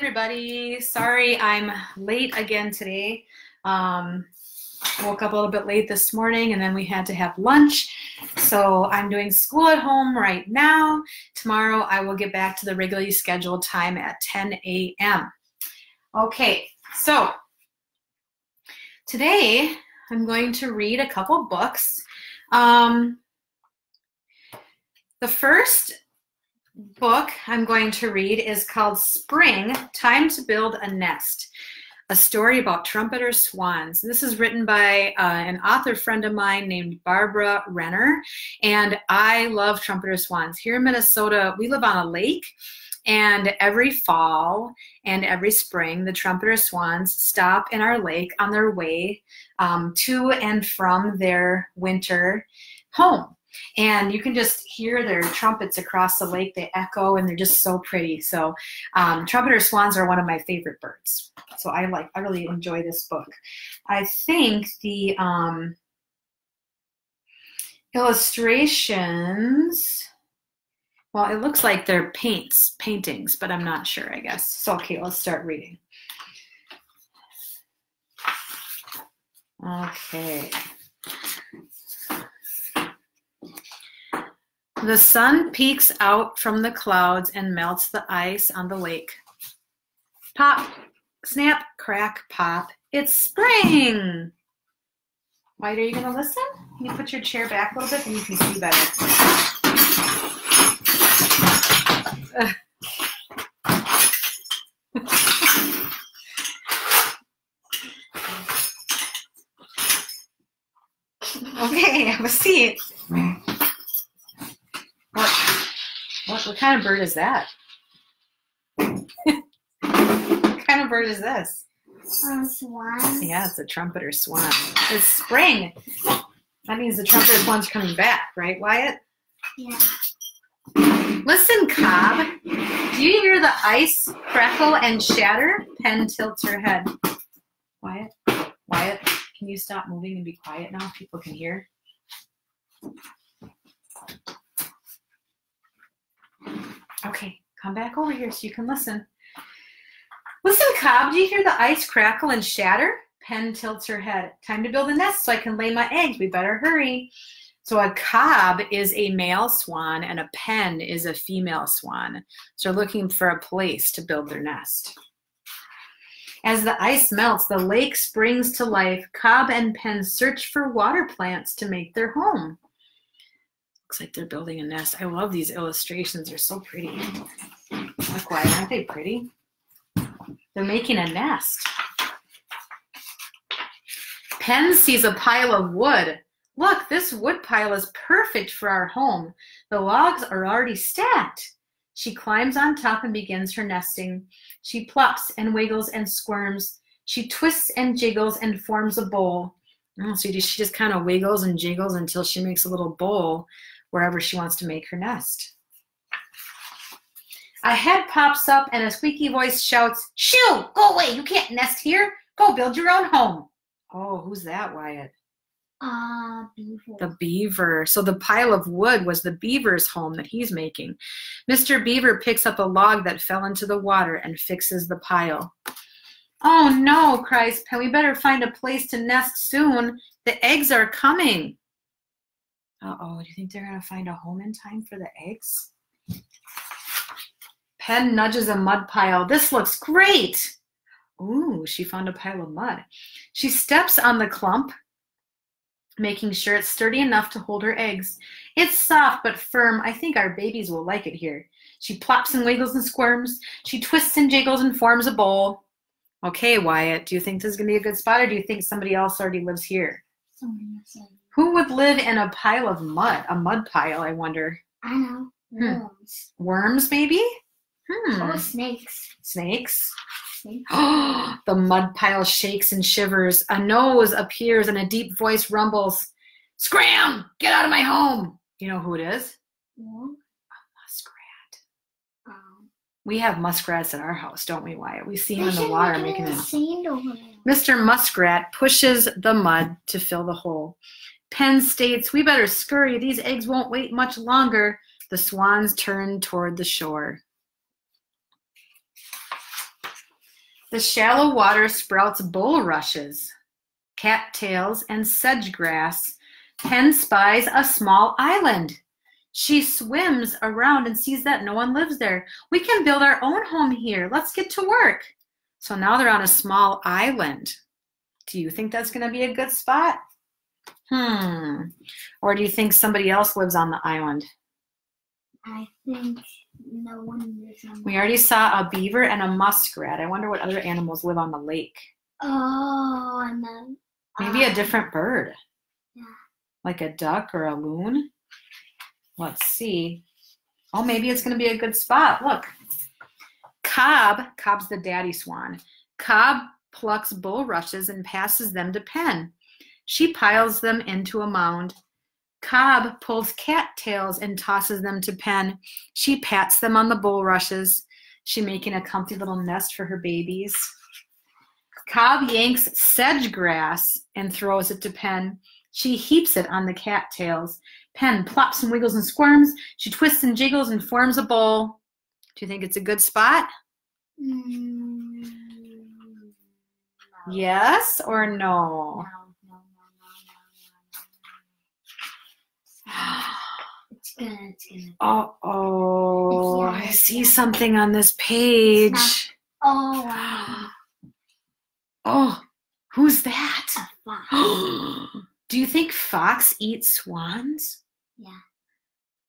everybody. Sorry I'm late again today. Um, woke up a little bit late this morning and then we had to have lunch. So I'm doing school at home right now. Tomorrow I will get back to the regularly scheduled time at 10 a.m. Okay, so today I'm going to read a couple books. Um, the first book I'm going to read is called Spring Time to Build a Nest, a story about trumpeter swans. This is written by uh, an author friend of mine named Barbara Renner, and I love trumpeter swans. Here in Minnesota, we live on a lake. And every fall and every spring, the trumpeter swans stop in our lake on their way um, to and from their winter home and you can just hear their trumpets across the lake. They echo and they're just so pretty. So um, trumpeter swans are one of my favorite birds. So I like, I really enjoy this book. I think the um, illustrations, well, it looks like they're paints, paintings, but I'm not sure, I guess. So, okay, let's start reading. Okay. The sun peeks out from the clouds and melts the ice on the lake. Pop, snap, crack, pop. It's spring. Wyatt, are you going to listen? Can you put your chair back a little bit and you can see better? okay, have a seat. What, what kind of bird is that? what kind of bird is this? Um, swan. Yeah, it's a trumpeter swan. It's spring. That means the trumpeter swan's coming back, right, Wyatt? Yeah. Listen, Cob. Do you hear the ice crackle and shatter? Pen tilts her head. Wyatt? Wyatt, can you stop moving and be quiet now? People can hear. Okay, come back over here so you can listen. Listen, Cob, do you hear the ice crackle and shatter? Pen tilts her head. Time to build a nest so I can lay my eggs. We better hurry. So a cob is a male swan and a pen is a female swan. So they're looking for a place to build their nest. As the ice melts, the lake springs to life. Cob and pen search for water plants to make their home. Looks like they're building a nest. I love these illustrations. They're so pretty. Look, why aren't they pretty? They're making a nest. Pen sees a pile of wood. Look, this wood pile is perfect for our home. The logs are already stacked. She climbs on top and begins her nesting. She plops and wiggles and squirms. She twists and jiggles and forms a bowl. Oh, so she just kind of wiggles and jiggles until she makes a little bowl wherever she wants to make her nest. A head pops up and a squeaky voice shouts, Shoo! Go away! You can't nest here! Go build your own home! Oh, who's that, Wyatt? Uh, beaver. The beaver. So the pile of wood was the beaver's home that he's making. Mr. Beaver picks up a log that fell into the water and fixes the pile. Oh no, cries Pen. We better find a place to nest soon. The eggs are coming. Uh-oh, do you think they're to find a home in time for the eggs? Pen nudges a mud pile. This looks great. Ooh, she found a pile of mud. She steps on the clump, making sure it's sturdy enough to hold her eggs. It's soft but firm. I think our babies will like it here. She plops and wiggles and squirms. She twists and jiggles and forms a bowl. Okay, Wyatt, do you think this is going to be a good spot or do you think somebody else already lives here? Somebody else Who would live in a pile of mud? A mud pile, I wonder. I know. Hmm. Worms. Worms, maybe? Hmm. Or snakes. Snakes. Snakes. the mud pile shakes and shivers. A nose appears and a deep voice rumbles. Scram! Get out of my home! You know who it is? Worm. Muskrat. Um, We have muskrats at our house, don't we, Wyatt? We see them they in the water making a them. sand over there. Mr. Muskrat pushes the mud to fill the hole. Pen states, We better scurry. These eggs won't wait much longer. The swans turn toward the shore. The shallow water sprouts bulrushes, cattails, and sedge grass. Pen spies a small island. She swims around and sees that no one lives there. We can build our own home here. Let's get to work. So now they're on a small island. Do you think that's going to be a good spot? Hmm. Or do you think somebody else lives on the island? I think no one lives on We already saw a beaver and a muskrat. I wonder what other animals live on the lake. Oh, and then Maybe a um, different bird. yeah. Like a duck or a loon. Let's see. Oh, maybe it's going to be a good spot. Look. Cob, Cob's the daddy swan. Cob plucks bulrushes and passes them to Pen. She piles them into a mound. Cob pulls cattails and tosses them to Pen. She pats them on the bulrushes. She making a comfy little nest for her babies. Cob yanks sedge grass and throws it to Pen. She heaps it on the cattails. Pen plops and wiggles and squirms. She twists and jiggles and forms a bowl. Do you think it's a good spot? Mm, no. Yes or no, no, no. It's gonna, it's gonna. Oh, oh, Yeah, I see something on this page. Oh wow, Oh, who's that? a fox. Do you think fox eats swans? yeah.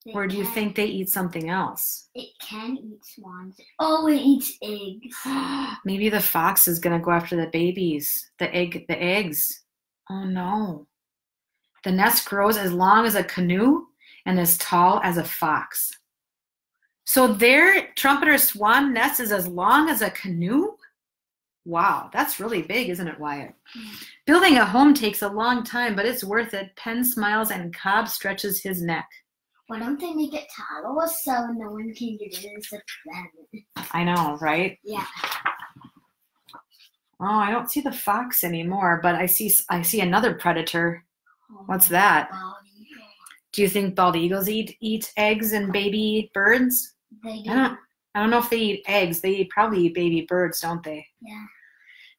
They Or do you can- think they eat something else? it can eat swans? Oh, it eats eggs. Maybe the fox is gonna go after the babies, the egg, the eggs. Oh no. The nest grows as long as a canoe and as tall as a fox. So their trumpeter swan nest is as long as a canoe? Wow, that's really big, isn't it, Wyatt? Mm. Building a home takes a long time, but it's worth it. Pen smiles and Cob stretches his neck. Why don't they make it taller so no one can get in except them? I know, right? Yeah. Oh, I don't see the fox anymore, but I see I see another predator. What's that? Bald Do you think bald eagles eat eat eggs and baby birds? They I do. don't I don't know if they eat eggs. They probably eat baby birds, don't they? Yeah.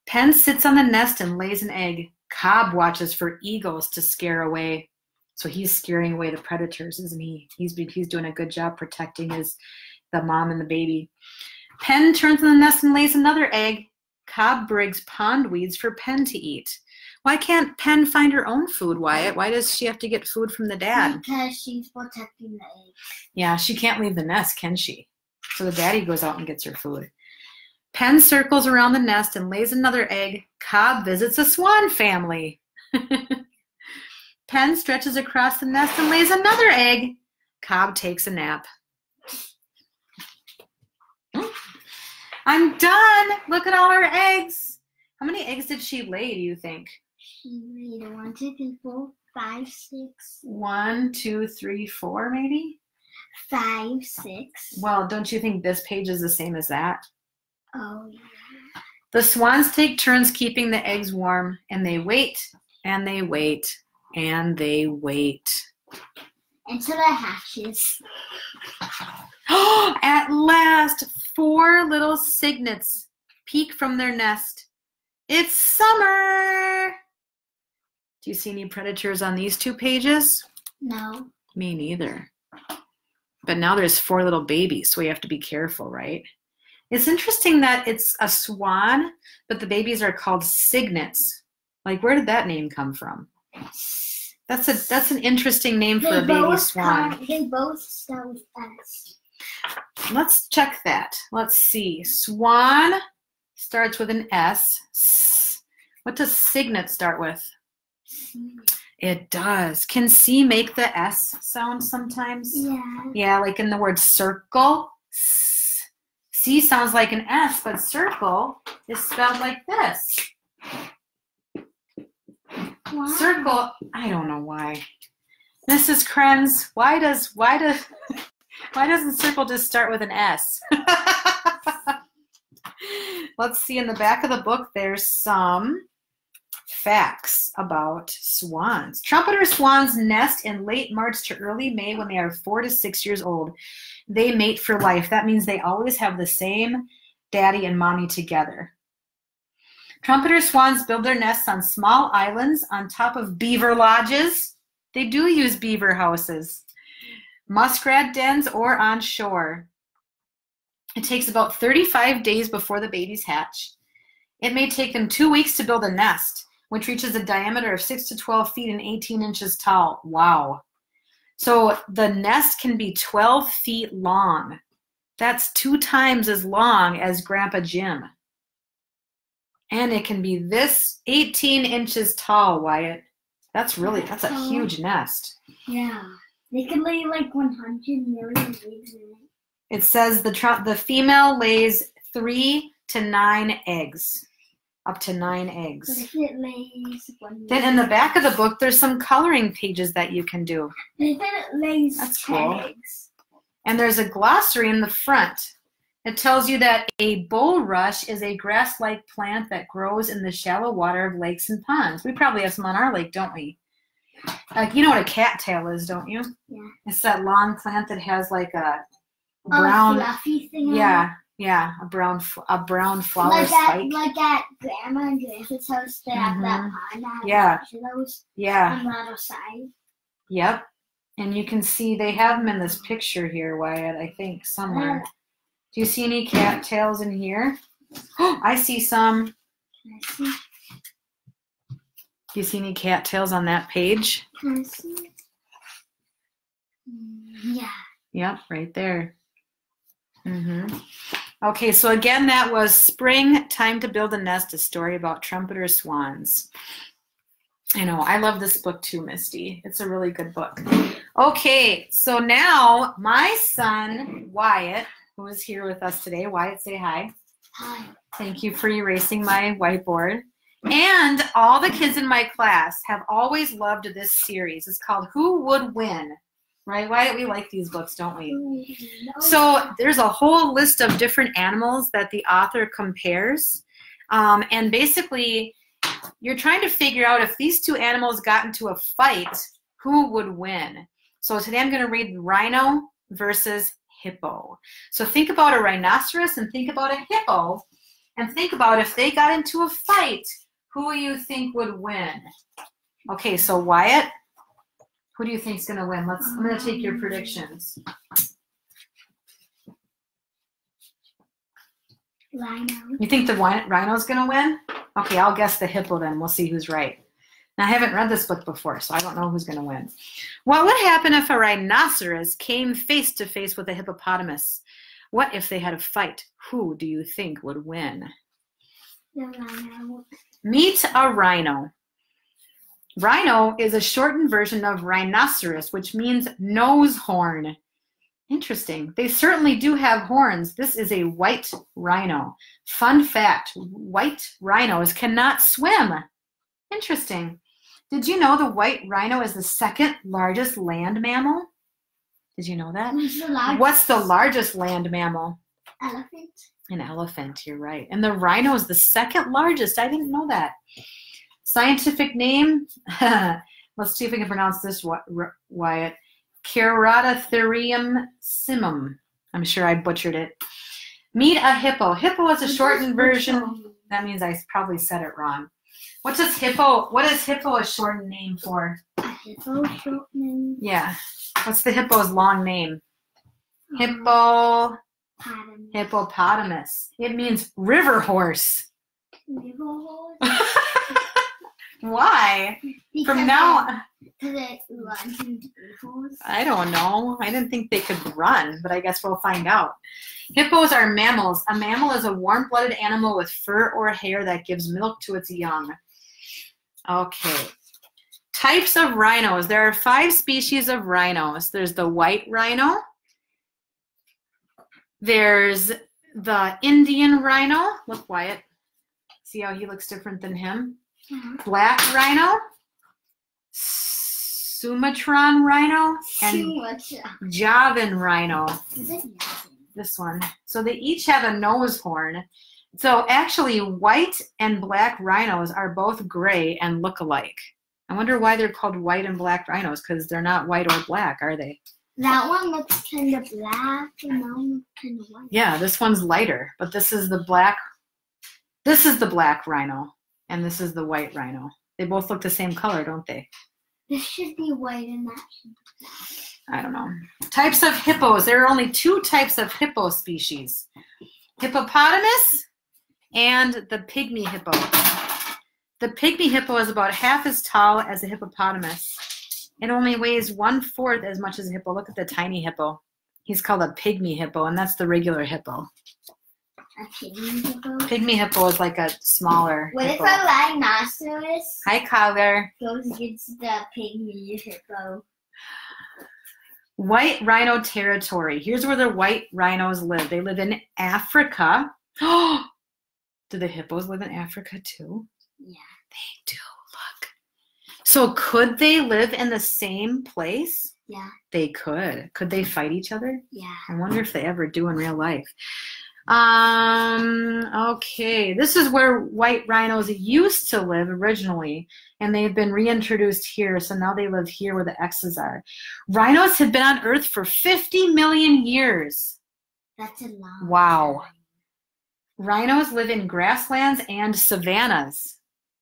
Pen sits on the nest and lays an egg. Cob watches for eagles to scare away. So he's scaring away the predators, isn't he? He's be- he's doing a good job protecting his the mom and the baby. Pen turns on the nest and lays another egg. Cob brings pond weeds for Pen to eat. Why can't Pen find her own food, Wyatt? Why does she have to get food from the dad? Because she's protecting the egg. Yeah, she can't leave the nest, can she? So the daddy goes out and gets her food. Pen circles around the nest and lays another egg. Cob visits a swan family. Pen stretches across the nest and lays another egg. Cob takes a nap. I'm done. Look at all her eggs. How many eggs did she lay, do you think? Made a one, two, three, four, five, six, One, two, three, four, maybe? five, six. Well, don't you think this page is the same as that? Oh, yeah. The swans take turns keeping the eggs warm, and they wait, and they wait, and they wait. Until it hatches. At last, four little cygnets peek from their nest. It's summer! Do you see any predators on these two pages? No. Me neither. But now there's four little babies, so we have to be careful, right? It's interesting that it's a swan, but the babies are called cygnets. Like, where did that name come from? That's a that's an interesting name for a They baby both swan. come- they both start with S. Let's check that. Let's see. Swan starts with an S. S. What does cygnet start with? It does. Can C make the S sound sometimes? Yeah. Yeah, like in the word circle. C sounds like an S, but circle is spelled like this. Wow. Circle. I don't know why. Mrs. Krenz, why does why does why doesn't circle just start with an S? Let's see in the back of the book there's some facts about swans. Trumpeter swans nest in late March to early May when they are 4 to 6 years old. They mate for life. That means they always have the same daddy and mommy together. Trumpeter swans build their nests on small islands on top of beaver lodges. They do use beaver houses, muskrat dens, or on shore. It takes about 35 days before the babies hatch. It may take them two weeks to build a nest, which reaches a diameter of 6 to 12 feet and 18 inches tall. Wow. So the nest can be 12 feet long. That's two times as long as Grandpa Jim. And it can be this 18 inches tall, Wyatt. That's really, that's a huge nest. Yeah. They can lay like 100 million eggs in it. It says the the female lays three to nine eggs, up to nine eggs. if it lays one Then in the back of the book, there's some coloring pages that you can do. if it lays That's 10 cool. eggs. And there's a glossary in the front. It tells you that a bulrush is a grass-like plant that grows in the shallow water of lakes and ponds. We probably have some on our lake, don't we? Like you know what a cattail is, don't you? Yeah. It's that long plant that has like a Oh, brown. fluffy thing. yeah, yeah, a brown a brown flower Like spike. at, like at Grandma and Grandpa's house, they have that pond that Yeah. a bunch of those Yeah. on the other side. Yep. And you can see they have them in this picture here, Wyatt, I think, somewhere. Do you see any cattails in here? I see some. Can I see? Do you see any cattails on that page? Can I see? Mm, Yeah. Yep, right there. hmm Okay, so again, that was Spring Time to Build a Nest, a story about trumpeter swans. I know, I love this book too, Misty. It's a really good book. Okay, so now my son, Wyatt, who is here with us today, Wyatt, say hi. Hi. Thank you for erasing my whiteboard. And all the kids in my class have always loved this series. It's called Who Would Win? Right? Why we like these books, don't we? So there's a whole list of different animals that the author compares. Um, and basically, you're trying to figure out if these two animals got into a fight, who would win? So today I'm going to read rhino versus hippo. So think about a rhinoceros and think about a hippo and think about if they got into a fight, who you think would win? Okay, so Wyatt, who do you think is going to win? Let's I'm going to take your predictions. Rhino. You think the wi- rhino's gonna win? Okay, I'll guess the hippo then. We'll see who's right. Now, I haven't read this book before, so I don't know who's gonna win. Well, what would happen if a rhinoceros came face to face with a hippopotamus? What if they had a fight? Who do you think would win? The rhino. Meet a rhino. Rhino is a shortened version of rhinoceros, which means nose horn. Interesting. They certainly do have horns. This is a white rhino. Fun fact white rhinos cannot swim. Interesting. Did you know the white rhino is the second largest land mammal? Did you know that? The? What's the largest land mammal? elephant? An elephant, you're right. And the rhino is the second largest. I didn't know that. Scientific name, let's see if we can pronounce this, Wy- Wyatt. Ceratotherium simum. I'm sure I butchered it. Meet a hippo. Hippo is a shortened version. That means I probably said it wrong. What does hippo, what is hippo a shortened name for? Hippo shortening. Yeah. What's the hippo's long name? Um, Hippo, hippopotamus. It means river horse. River horse. Why? Because From now, Because it runs into rivers. I don't know. I didn't think they could run, but I guess we'll find out. Hippos are mammals. A mammal is a warm-blooded animal with fur or hair that gives milk to its young. Okay. Types of rhinos. There are five species of rhinos. There's the white rhino. There's the Indian rhino. Look, Wyatt. See how he looks different than him? Uh-huh. Black rhino. Sumatran rhino. And much. Javan rhino, Is it yellow? this one. So they each have a nose horn. So actually, white and black rhinos are both gray and look alike. I wonder why they're called white and black rhinos because they're not white or black, are they? That one looks kind of black and that one looks kind of white. Yeah, this one's lighter, but this is the black This is the black rhino, and this is the white rhino. They both look the same color, don't they? This should be white and that should be black. I don't know. Types of hippos. There are only two types of hippo species hippopotamus and the pygmy hippo. The pygmy hippo is about half as tall as a hippopotamus. It only weighs one fourth as much as a hippo. Look at the tiny hippo. He's called a pygmy hippo, and that's the regular hippo. A pygmy hippo. Pygmy hippo is like a smaller What if hippo. a rhinoceros Hi, Kyler. goes against the pygmy hippo? White rhino territory. Here's where the white rhinos live. They live in Africa. do the hippos live in Africa too? Yeah. They do. Look. So could they live in the same place? Yeah. They could. Could they fight each other? Yeah. I wonder if they ever do in real life. Um, okay, this is where white rhinos used to live originally, and they've been reintroduced here, so now they live here where the X's are. Rhinos have been on Earth for 50 million years. That's a long Wow. time. Rhinos live in grasslands and savannas.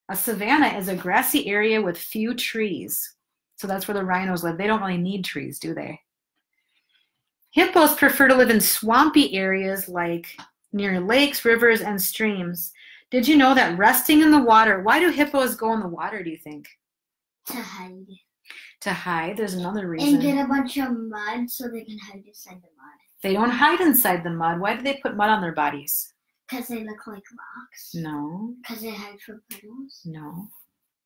A savanna is a grassy area with few trees. So that's where the rhinos live. They don't really need trees, do they? Hippos prefer to live in swampy areas like near lakes, rivers, and streams. Did you know that resting in the water, why do hippos go in the water, do you think? To hide. To hide. There's another reason. And get a bunch of mud so they can hide inside the mud. They don't hide inside the mud. Why do they put mud on their bodies? Because they look like rocks. No. Because they hide from puddles. No.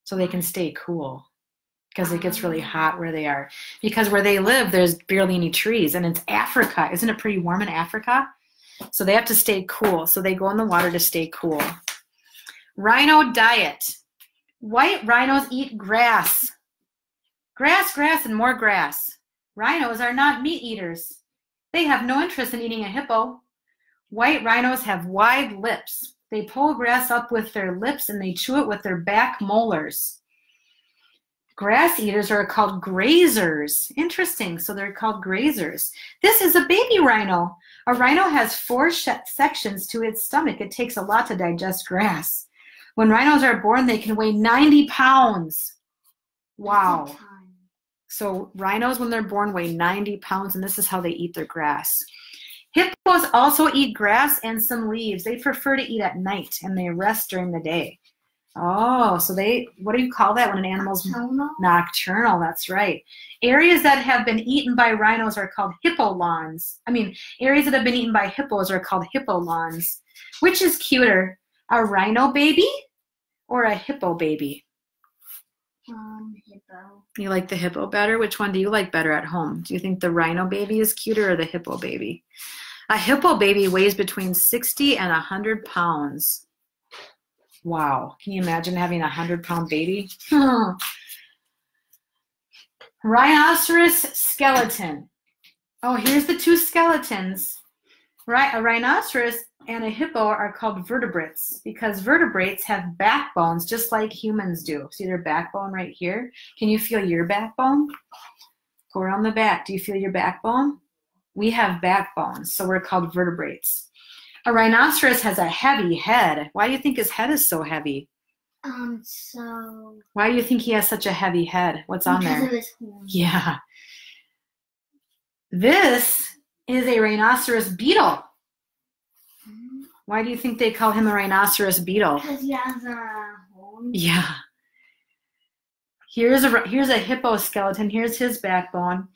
So they can stay cool because it gets really hot where they are. Because where they live, there's barely any trees and it's Africa. Isn't it pretty warm in Africa? So they have to stay cool. So they go in the water to stay cool. Rhino diet. White rhinos eat grass. Grass, grass, and more grass. Rhinos are not meat eaters. They have no interest in eating a hippo. White rhinos have wide lips. They pull grass up with their lips and they chew it with their back molars. Grass eaters are called grazers. Interesting. So they're called grazers. This is a baby rhino. A rhino has four sections to its stomach. It takes a lot to digest grass. When rhinos are born, they can weigh 90 pounds. Wow. That's a ton. So rhinos, when they're born, weigh 90 pounds, and this is how they eat their grass. Hippos also eat grass and some leaves. They prefer to eat at night, and they rest during the day. Oh, so they, what do you call that when an animal's Nocturnal? nocturnal? That's right. Areas that have been eaten by rhinos are called hippolawns. I mean, areas that have been eaten by hippos are called hippolawns. Which is cuter, a rhino baby or a hippo baby? Um, hippo. You like the hippo better? Which one do you like better at home? Do you think the rhino baby is cuter or the hippo baby? A hippo baby weighs between 60 and 100 pounds. Wow. Can you imagine having a 100 pound baby? Rhinoceros skeleton. Oh, here's the two skeletons. Right, a rhinoceros and a hippo are called vertebrates because vertebrates have backbones just like humans do. See their backbone right here? Can you feel your backbone? Go around the back. Do you feel your backbone? We have backbones, so we're called vertebrates. A rhinoceros has a heavy head. Why do you think his head is so heavy? Um, so. Why do you think he has such a heavy head? What's on because there? of his horns. Yeah. This is a rhinoceros beetle. Why do you think they call him a rhinoceros beetle? Because he has a horn. Yeah. Here's a here's a hippo skeleton. Here's his backbone.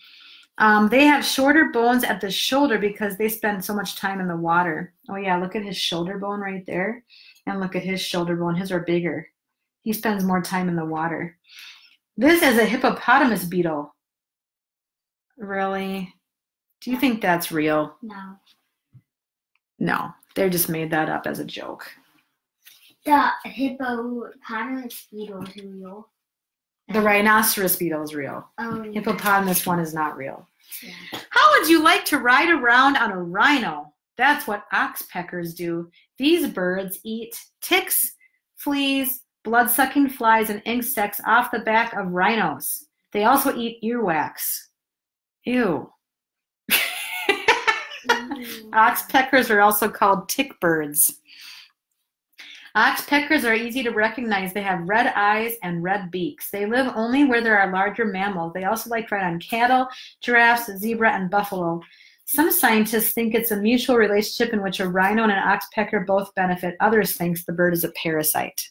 Um, they have shorter bones at the shoulder because they spend so much time in the water. Oh yeah, look at his shoulder bone right there, and look at his shoulder bone. His are bigger. He spends more time in the water. This is a hippopotamus beetle. Really? Do you think that's real? No. No, they just made that up as a joke. The hippopotamus beetle is real. The rhinoceros beetle is real. Oh, yeah. Hippopotamus one is not real. Yeah. How would you like to ride around on a rhino? That's what oxpeckers do. These birds eat ticks, fleas, blood sucking flies, and insects off the back of rhinos. They also eat earwax. Ew. Mm. Oxpeckers are also called tick birds. Oxpeckers are easy to recognize. They have red eyes and red beaks. They live only where there are larger mammals. They also like to ride on cattle, giraffes, zebra, and buffalo. Some scientists think it's a mutual relationship in which a rhino and an oxpecker both benefit. Others think the bird is a parasite,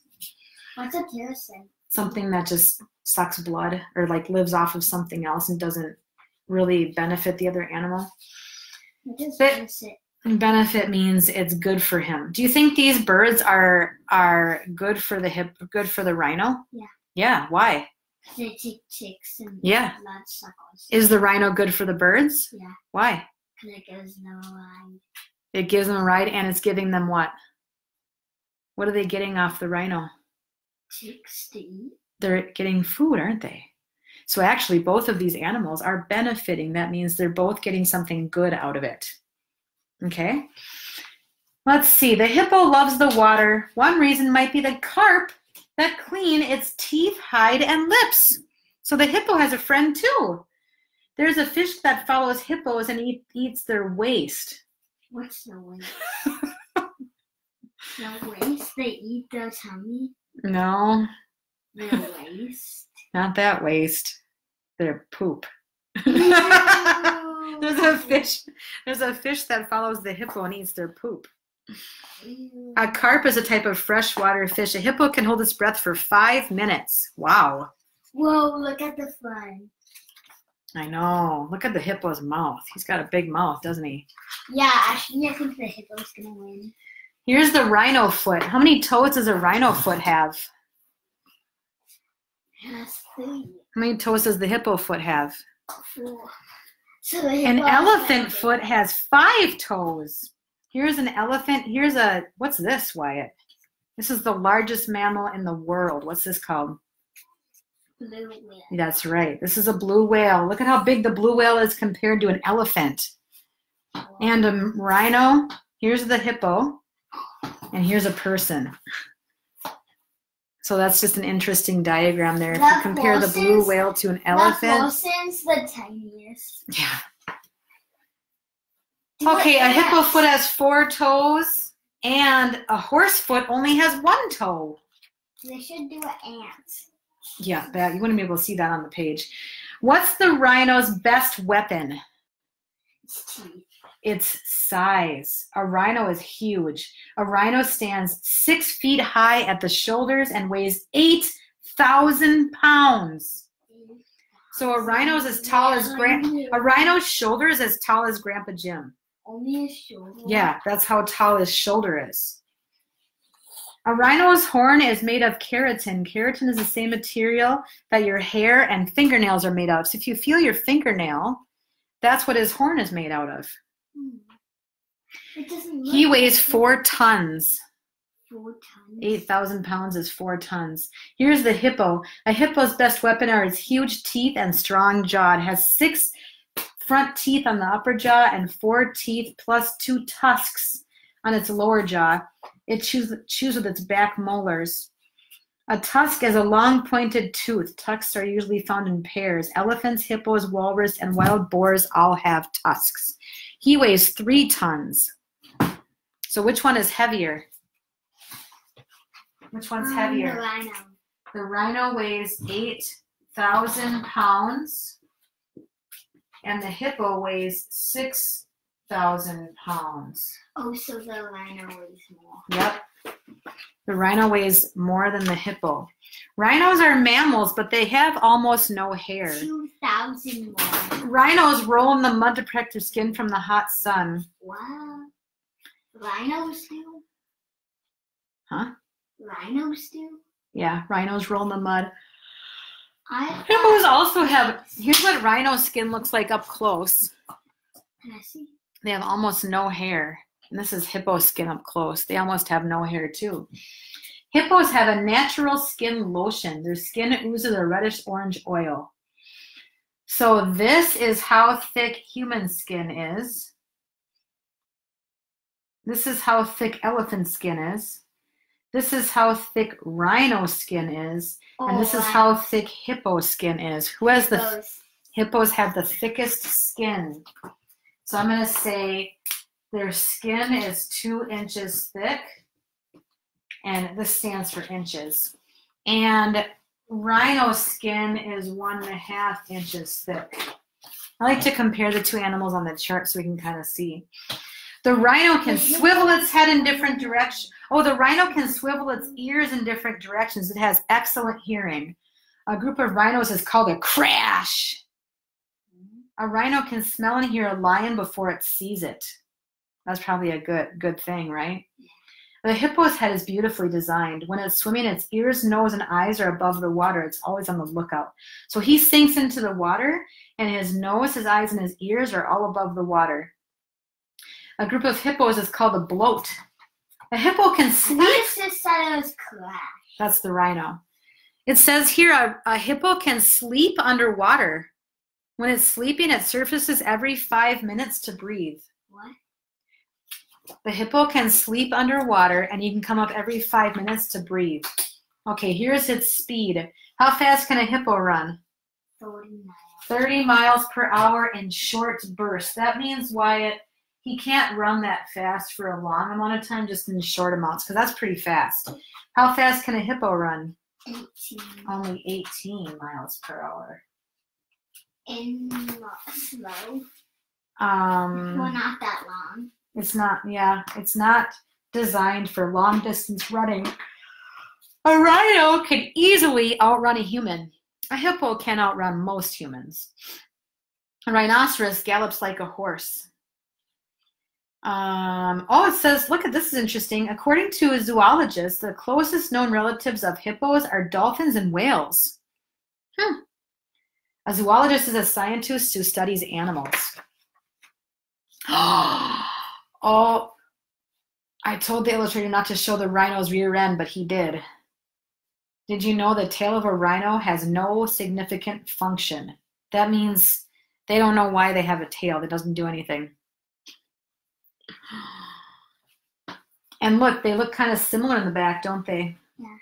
What's a parasite? something that just sucks blood or like lives off of something else and doesn't really benefit the other animal. What is But- parasite? Benefit means it's good for him. Do you think these birds are are good for the hip good for the rhino? Yeah. Yeah, why? They take chicks and Yeah. bloodsuckers. Is the rhino good for the birds? Yeah. Why? Because it goes no line. It gives them a ride and it's giving them what? What are they getting off the rhino? Chicks to eat. They're getting food, aren't they? So actually, both of these animals are benefiting. That means they're both getting something good out of it. Okay? Let's see. The hippo loves the water. One reason might be the carp that clean its teeth, hide, and lips. So the hippo has a friend too. There's a fish that follows hippos and eat, eats their waste. What's the waste? the waste? They eat their tummy? No, Their waste? not that waste. Their poop. There's a fish. There's a fish that follows the hippo and eats their poop. A carp is a type of freshwater fish. A hippo can hold its breath for five minutes. Wow. Whoa, look at the front. I know. Look at the hippo's mouth. He's got a big mouth, doesn't he? Yeah, actually, I think the hippo's gonna win. Here's the rhino foot. How many toes does a rhino foot have? How many toes does the hippo foot have? four. An elephant foot has five toes. Here's an elephant. Here's a, what's this, Wyatt? This is the largest mammal in the world. What's this called? Blue whale. That's right. This is a blue whale. Look at how big the blue whale is compared to an elephant. And a rhino. Here's the hippo. And here's a person. So that's just an interesting diagram there. If you The compare the blue whale to an The elephant. person's the tiniest. Yeah. Okay, a hippo foot has four toes, and a horse foot only has one toe. They should do an ant. Yeah, that you wouldn't be able to see that on the page. What's the rhino's best weapon? It's teeth. Its size. A rhino is huge. A rhino stands six feet high at the shoulders and weighs 8,000 pounds. So a rhino's as tall as Gran- A rhino's shoulder is as tall as Grandpa Jim. Only a shoulder. Yeah, that's how tall his shoulder is. A rhino's horn is made of keratin. Keratin is the same material that your hair and fingernails are made of. So if you feel your fingernail, that's what his horn is made out of. Hmm. It doesn't He weighs four tons. Four tons. 8,000 pounds is four tons. Here's the hippo. A hippo's best weapon are its huge teeth and strong jaw. It has six front teeth on the upper jaw and four teeth plus two tusks on its lower jaw. It chews, chews with its back molars. A tusk is a long pointed tooth. Tusks are usually found in pairs. Elephants, hippos, walrus, and wild boars all have tusks. He weighs three tons. So which one is heavier? Which one's Um, heavier? The rhino. The rhino weighs 8,000 pounds, and the hippo weighs 6,000 pounds. Oh, so the rhino weighs more. Yep. The rhino weighs more than the hippo. Rhinos are mammals, but they have almost no hair. Two thousand more. Rhinos roll in the mud to protect their skin from the hot sun. Wow. Rhinos do? Huh? Rhinos do? Yeah, rhinos roll in the mud. I Hippos also have, here's what rhino skin looks like up close. Can I see? They have almost no hair. And this is hippo skin up close. They almost have no hair too. Hippos have a natural skin lotion. Their skin oozes a reddish orange oil. So this is how thick human skin is. This is how thick elephant skin is. This is how thick rhino skin is. And this is oh, how thick hippo skin is. Who has the Hippos. hippos have the thickest skin. So I'm going to say their skin is two inches thick. and this stands for inches. And rhino skin is one and a half inches thick. I like to compare the two animals on the chart so we can kind of see. The rhino can swivel its head in different directions. Oh, the rhino can swivel its ears in different directions. It has excellent hearing. A group of rhinos is called a crash. A rhino can smell and hear a lion before it sees it. That's probably a good good thing, right? The hippo's head is beautifully designed. When it's swimming, its ears, nose, and eyes are above the water. It's always on the lookout. So he sinks into the water, and his nose, his eyes, and his ears are all above the water. A group of hippos is called a bloat. A hippo can sleep. This just said it was crash. That's the rhino. It says here a, a hippo can sleep underwater. When it's sleeping, it surfaces every five minutes to breathe. The hippo can sleep underwater and you can come up every five minutes to breathe. Okay, here's its speed. How fast can a hippo run? 40 miles. 30 miles per hour in short bursts. That means, Wyatt, he can't run that fast for a long amount of time, just in short amounts, because that's pretty fast. How fast can a hippo run? 18. Only 18 miles per hour. In slow. Um, well, not that. It's not, yeah, it's not designed for long distance running. A rhino can easily outrun a human. A hippo can outrun most humans. A rhinoceros gallops like a horse. Um, oh, it says, look at this is interesting. According to a zoologist, the closest known relatives of hippos are dolphins and whales. Hmm. A zoologist is a scientist who studies animals. Oh, I told the illustrator not to show the rhino's rear end, but he did. Did you know the tail of a rhino has no significant function? That means they don't know why they have a tail that doesn't do anything. And look, they look kind of similar in the back, don't they? Yeah.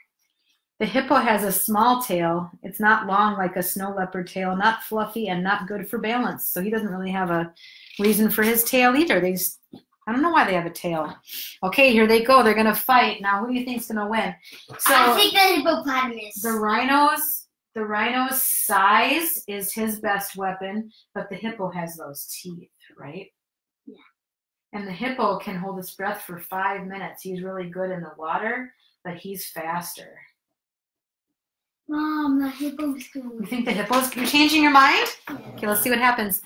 The hippo has a small tail. It's not long like a snow leopard tail, not fluffy, and not good for balance. So he doesn't really have a reason for his tail either. They just, I don't know why they have a tail. Okay, here they go. They're gonna fight. Now, who do you think's gonna win? So I think the hippopotamus. the rhino's the rhino's size is his best weapon, but the hippo has those teeth, right? Yeah. And the hippo can hold his breath for five minutes. He's really good in the water, but he's faster. Mom, the hippo's going. You think the hippo's you're changing your mind? Okay, let's see what happens.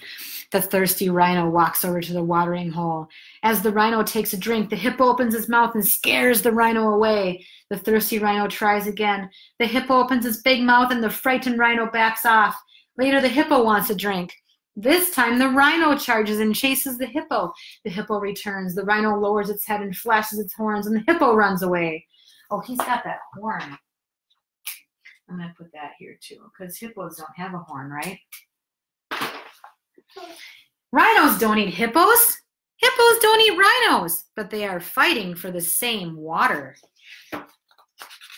The thirsty rhino walks over to the watering hole. As the rhino takes a drink, the hippo opens his mouth and scares the rhino away. The thirsty rhino tries again. The hippo opens his big mouth and the frightened rhino backs off. Later, the hippo wants a drink. This time, the rhino charges and chases the hippo. The hippo returns. The rhino lowers its head and flashes its horns, and the hippo runs away. Oh, he's got that horn. I'm going to put that here too, because hippos don't have a horn, right? Rhinos don't eat hippos. Hippos don't eat rhinos, but they are fighting for the same water.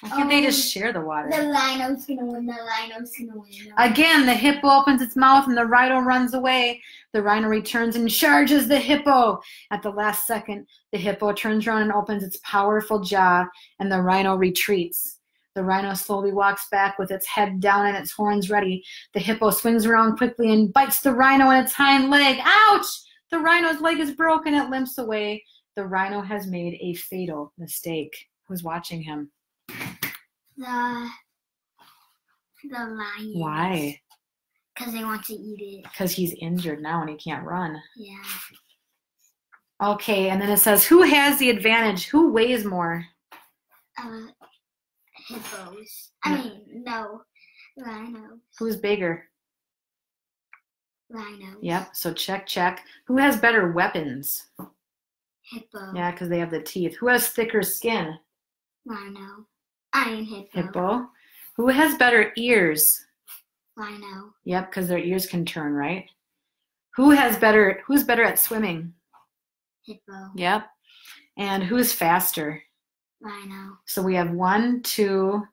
Why can't they just um, share the water? The rhino's gonna win. The rhino's gonna win. Again, the hippo opens its mouth and the rhino runs away. The rhino returns and charges the hippo. At the last second, the hippo turns around and opens its powerful jaw, and the rhino retreats. The rhino slowly walks back with its head down and its horns ready. The hippo swings around quickly and bites the rhino in its hind leg. Ouch! The rhino's leg is broken. It limps away. The rhino has made a fatal mistake. Who's watching him? The the lion. Why? Because they want to eat it. Because he's injured now and he can't run. Yeah. Okay, and then it says, who has the advantage? Who weighs more? Uh, hippos. I Yeah. mean, no, rhinos. Who's bigger? Rhinos. Yep, so check, check. Who has better weapons? Hippo. Yeah, because they have the teeth. Who has thicker skin? Rhino. I mean hippo. Hippo. Who has better ears? Rhino. Yep, because their ears can turn, right? Who has better who's better at swimming? Hippo. Yep. And who's faster? Rhino. So we have one, two,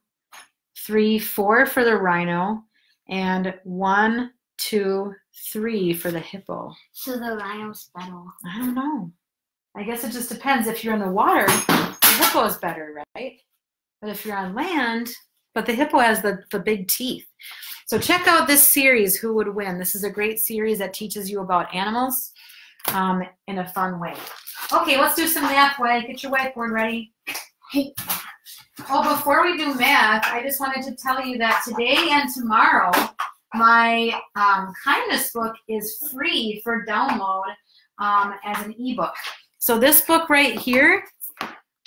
three, four for the rhino, and one, two, three for the hippo. So the rhino's better. I don't know. I guess it just depends. If you're in the water, the hippo is better, right? But if you're on land, but the hippo has the, the big teeth. So check out this series, Who Would Win? This is a great series that teaches you about animals um, in a fun way. Okay, let's do some math, Wyatt. Get your whiteboard ready. Hey. Oh, before we do math, I just wanted to tell you that today and tomorrow, my um, kindness book is free for download um, as an ebook. So this book right here,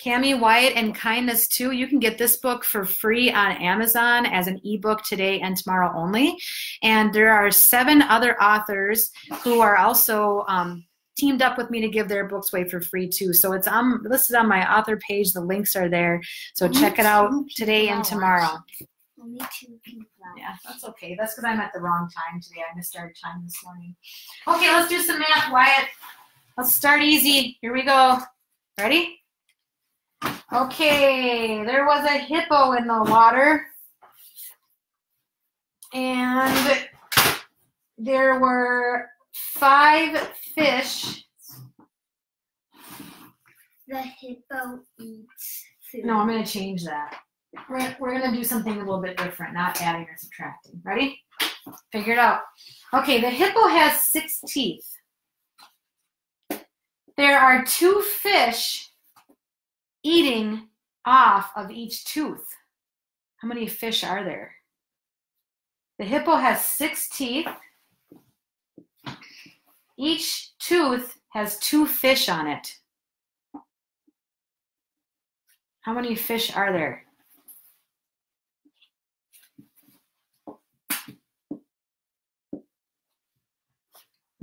Cami Wyatt and Kindness 2, you can get this book for free on Amazon as an ebook today and tomorrow only. And there are seven other authors who are also um, teamed up with me to give their books away for free too. So it's on, listed on my author page. The links are there. So check it out today and tomorrow. Only two people. Yeah, that's okay. That's because I'm at the wrong time today. I missed our time this morning. Okay, let's do some math, Wyatt. Let's start easy. Here we go. Ready? Okay, there was a hippo in the water. And there were five fish. The hippo eats food. No, I'm going to change that. We're, we're going to do something a little bit different, not adding or subtracting. Ready? Figure it out. Okay, the hippo has six teeth. There are two fish eating off of each tooth. How many fish are there? The hippo has six teeth. Each tooth has two fish on it. How many fish are there?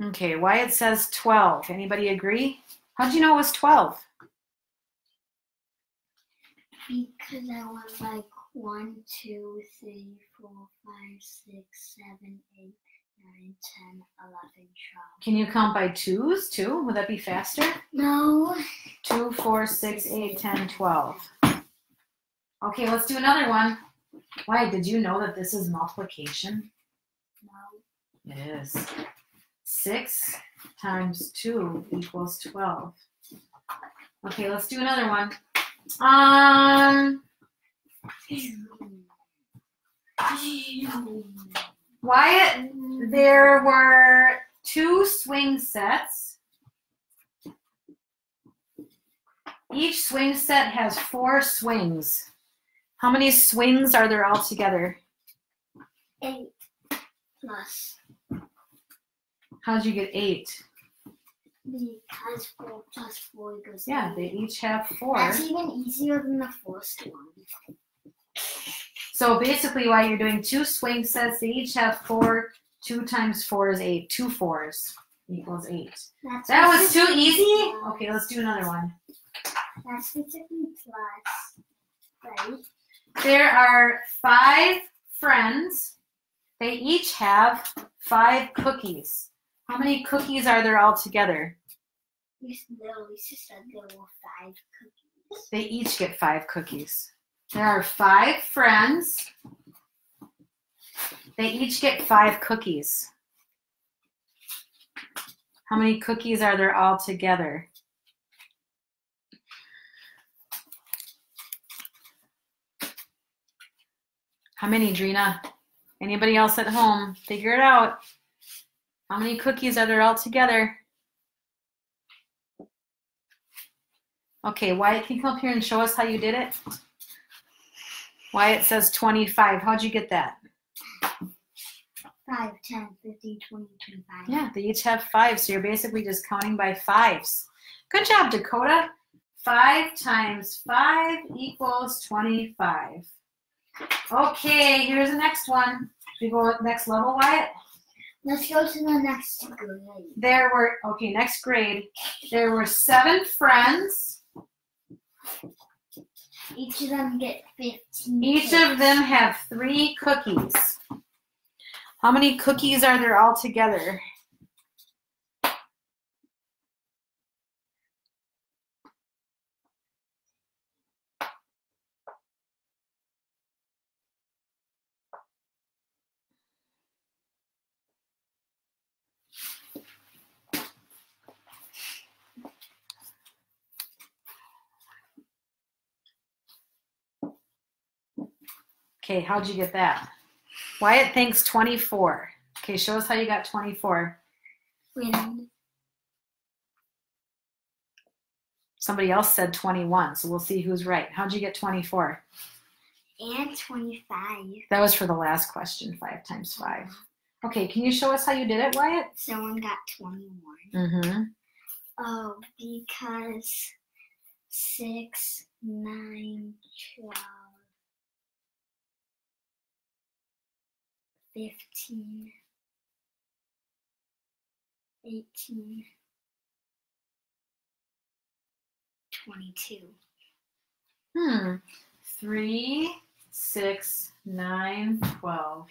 Okay, Wyatt says 12. Anybody agree? How'd you know it was 12? Because I was like one, two, three, four, five, six, seven, eight, nine, ten, eleven, twelve. Can you count by twos too? Would that be faster? No. Two, four, six, eight, ten, twelve. Okay, let's do another one. Why, did you know that this is multiplication? No. It is. Six times two equals twelve. Okay, let's do another one. Um, Wyatt, there were two swing sets. Each swing set has four swings. How many swings are there altogether? Eight plus How'd you get eight? because four plus four equals Yeah, eight. they each have four. That's even easier than the first one. So basically, while you're doing two swing sets, they each have four. Two times four is eight. Two fours equals eight. That's That was too easy? Okay, let's do another one. That's basically plus, right? There are five friends. They each have five cookies. How many cookies are there all together? S- the Lisa said there were five cookies. They each get five cookies. There are five friends. They each get five cookies. How many cookies are there all together? How many, Drina? Anybody else at home? Figure it out. How many cookies are there all together? Okay, Wyatt, can you come up here and show us how you did it? Wyatt says 25. How'd you get that? 5, 10, 15, 20, 25. Yeah, they each have five, so you're basically just counting by fives. Good job, Dakota. Five times five equals 25. Okay, here's the next one. We go next level, Wyatt. Let's go to the next grade. There were, okay, next grade. There were seven friends. Each of them get 15. Each of them have three cookies. How many cookies are there all together? Okay, how'd you get that? Wyatt thinks 24. Okay, show us how you got 24. Wait, Somebody else said 21, so we'll see who's right. How'd you get 24? and 25. That was for the last question, 5 times 5. Okay, can you show us how you did it, Wyatt? Someone got 21. Mm-hmm. Oh, because 6, 9, 12, 15, 18, 22. Hmm. 3, 6, 9, 12,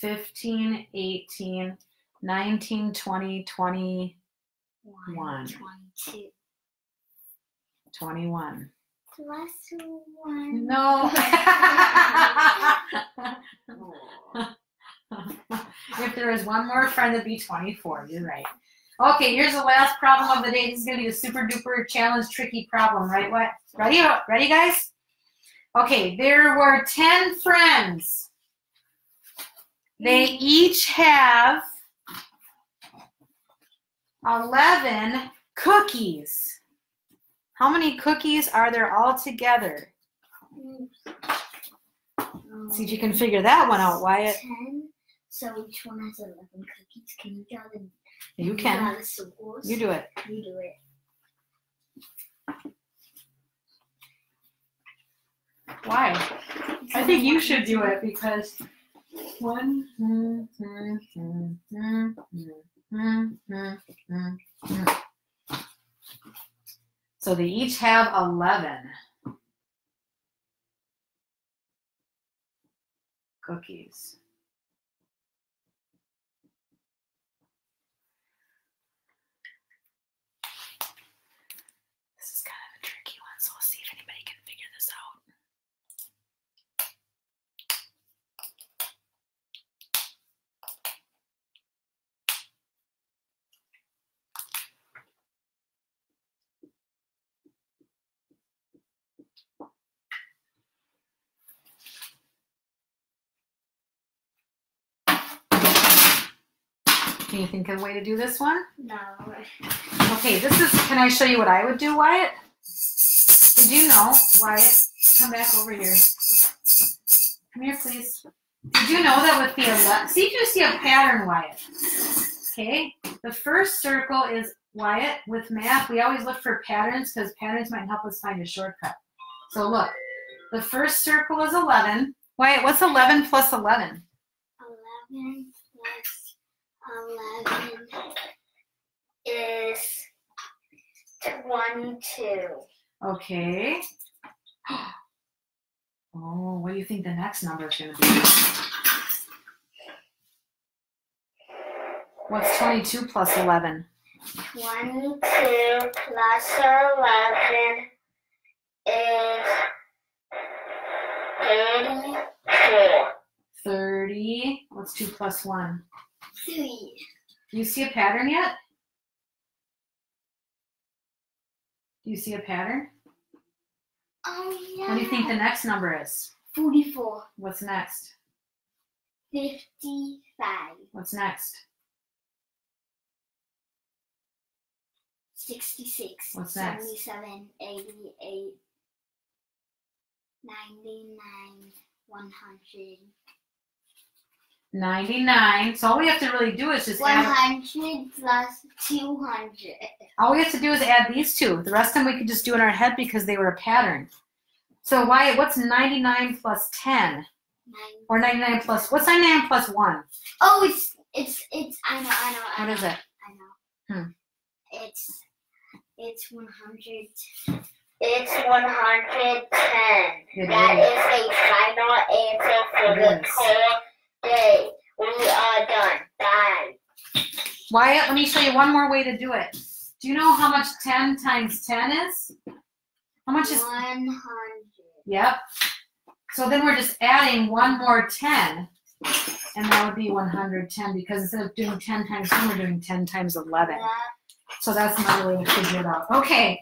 15, 18, 19, 20, 20, 1, One. 22. 21. Plus 1. No. if there is one more friend, it'd be 24. You're right. Okay, here's the last problem of the day. This is going to be a super duper challenge, tricky problem, right? What? Ready? Ready, guys? Okay, there were 10 friends. They each have 11 cookies. How many cookies are there all together? See if you can figure that one out, Wyatt. 10. So each one has 11 cookies. Can you draw the You draw can. the circles? You do it. You do it. Why? I think you should do it because one. mm, mm, mm, mm, mm, mm, mm, mm. So they each have 11 cookies. This is kind of a tricky one, so we'll see if anybody can figure this out. Can you think of a way to do this one? No. Okay, this is, can I show you what I would do, Wyatt? Did you know, Wyatt, come back over here. Come here, please. Did you know that with the 11, see if you see a pattern, Wyatt. Okay, the first circle is Wyatt. With math, we always look for patterns because patterns might help us find a shortcut. So look, the first circle is 11. Wyatt, what's 11 plus 11? 11 11 is 22. Okay. Oh, what do you think the next number is going to be? What's 22 plus 11? 22 plus 11 is 34. 30. What's 2 plus 1? 3. Do you see a pattern yet? Do you see a pattern? Oh, yeah. What do you think the next number is? 44. What's next? 55. What's next? 66. What's next? 77. 88. 99. 100. 99. So all we have to really do is just add. 100 plus 200. All we have to do is add these two. The rest of them we could just do in our head because they were a pattern. So why? What's 99 plus 10? Nine. Or 99 plus, what's 99 plus 1? Oh, it's, it's, it's, I know, I know, I What know. is it? I know. Hmm. It's, it's 100. It's 110. It That is. is a final answer for the. Day. We are done. Bye. Wyatt, let me show you one more way to do it. Do you know how much 10 times 10 is? How much is, 100. yep. So then we're just adding one more 10, and that would be 110 because instead of doing 10 times 10, we're doing 10 times 11. That So that's another way to figure it out. Okay,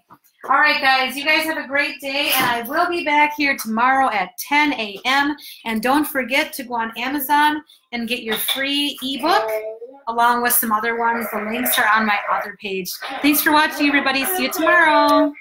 All right, guys, you guys have a great day, and I will be back here tomorrow at 10 a.m. And don't forget to go on Amazon and get your free ebook along with some other ones. The links are on my author page. Thanks for watching, everybody. See you tomorrow.